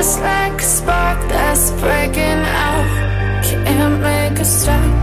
Just like a spark that's breaking out. Can't make a stop,